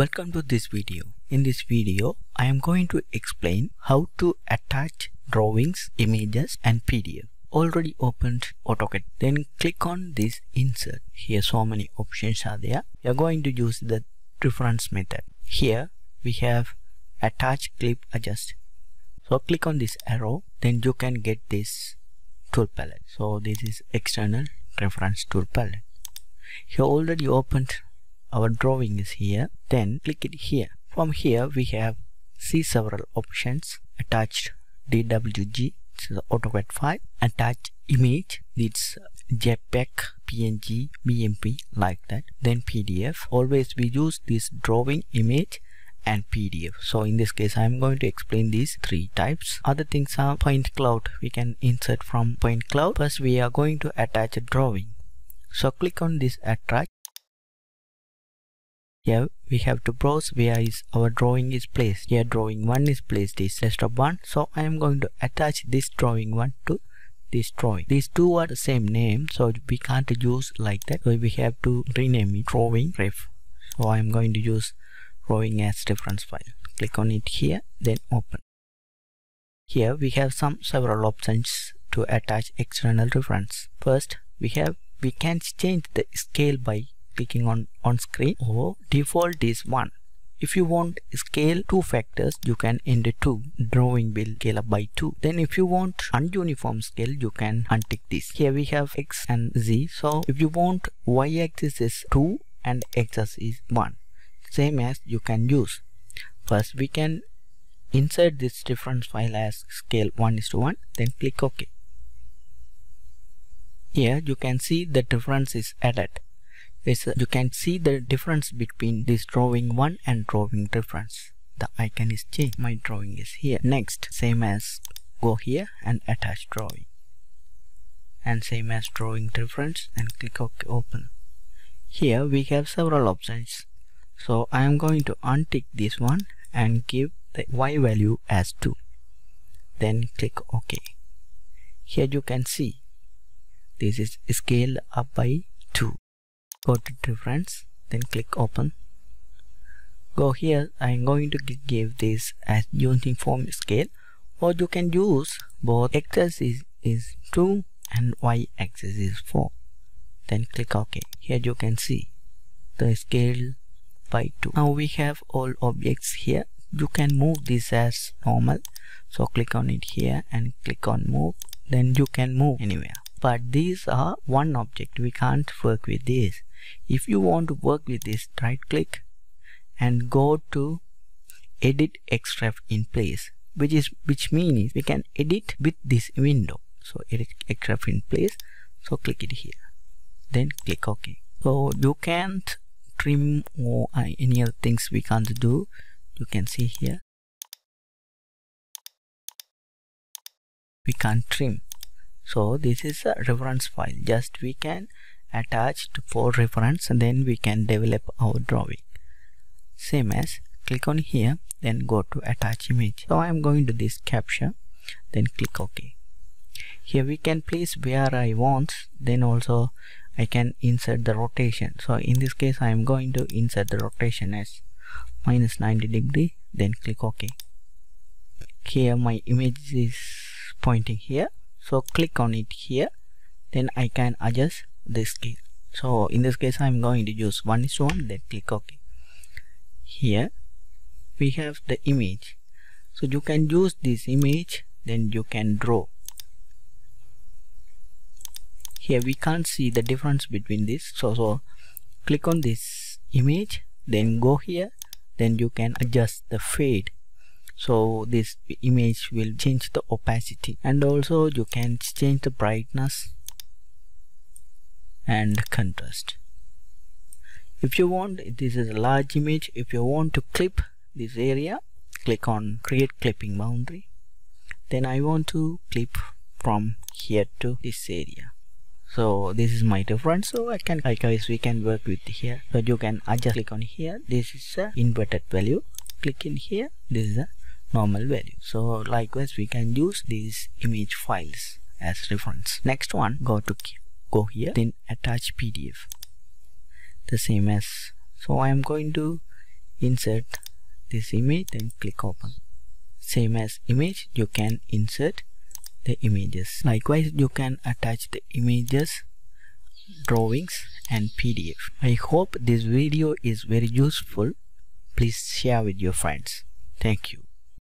Welcome to this video. In this video, I am going to explain how to attach drawings, images and PDF. Already opened AutoCAD. Then click on this insert. Here so many options are there. You are going to use the reference method. Here we have attach, clip, adjust. So click on this arrow. Then you can get this tool palette. So this is external reference tool palette. Here already opened our drawing is here. Then click it here. From here we have see several options. Attached DWG it's the AutoCAD file. Attach image it's JPEG PNG BMP like that. Then PDF always we use this drawing image and PDF so in this case I'm going to explain these three types. Other things are point cloud. We can insert from point cloud. First we are going to attach a drawing. So click on this attach here we have to browse where is our drawing is placed. Here drawing 1 is placed This is desktop 1 so I am going to attach this drawing 1 to this drawing. These two are the same name so we can't use like that. So we have to rename it drawing ref. So I am going to use drawing as reference file. Click on it here then open. Here we have some several options to attach external reference. First we have we can change the scale by clicking on on screen. Or default is 1 if you want scale two factors you can enter 2 drawing will scale up by 2 then if you want ununiform scale you can untick this. Here we have x and z. So if you want y-axis is 2 and x-axis is 1 same as you can use. First we can insert this reference file as scale 1 is to 1 then click ok. Here you can see the difference is added is you can see the difference between this drawing 1 and drawing reference the icon is changed. My drawing is here. Next same as go here and attach drawing. And same as drawing reference and click ok open. Here we have several options. So I am going to untick this one and give the y value as 2 then click ok. Here you can see this is scaled up by 2 go to difference then click open. Go here I'm going to give this as uniform scale or you can use both x-axis is 2 and y-axis is 4 then click ok. Here you can see the scale by 2 now we have all objects here. You can move this as normal. So click on it here and click on move. Then you can move anywhere. But these are one object. We can't work with this if you want to work with this right click and go to edit xref in place which is which means we can edit with this window. So edit xref in place. So click it here. Then click ok. So you can't trim or uh, any other things we can't do. You can see here. We can't trim. So this is a reference file. Just we can attached for reference and then we can develop our drawing. Same as click on here then go to attach image. So I am going to this capture then click OK. Here we can place where I want then also I can insert the rotation. So in this case I am going to insert the rotation as minus 90 degree then click OK. Here my image is pointing here. So click on it here then I can adjust the scale so in this case I'm going to use 1 is 1 then click OK. Here we have the image. So you can use this image then you can draw. Here we can't see the difference between this. So so click on this image then go here then you can adjust the fade. So this image will change the opacity. And also you can change the brightness and contrast. If you want this is a large image. If you want to clip this area click on create clipping boundary. Then I want to clip from here to this area. So this is my reference so I can guess we can work with here. So you can adjust click on here. This is a inverted value. Click in here. This is a normal value. So likewise we can use these image files as reference. Next one go to go here then attach PDF the same as so I am going to insert this image then click open. Same as image you can insert the images. Likewise you can attach the images drawings and pdf i hope this video is very useful. Please share with your friends. Thank you